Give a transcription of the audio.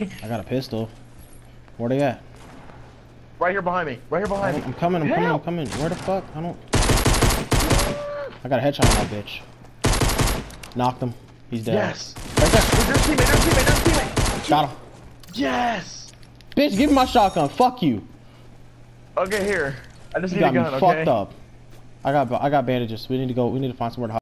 I got a pistol. Where they at? Right here behind me. Right here behind me. I'm coming, I'm coming, I'm coming. Where the fuck? I don't. I got a headshot on that bitch. Knocked him. He's dead. Yes. Right there. There's there's teammate. There's a teammate. There's teammate. Got him. Yes. Bitch, give me my shotgun. Fuck you. Okay, here. I just You need a got me. Okay. fucked up. I got I got bandages. We need to go. We need to find somewhere to hide.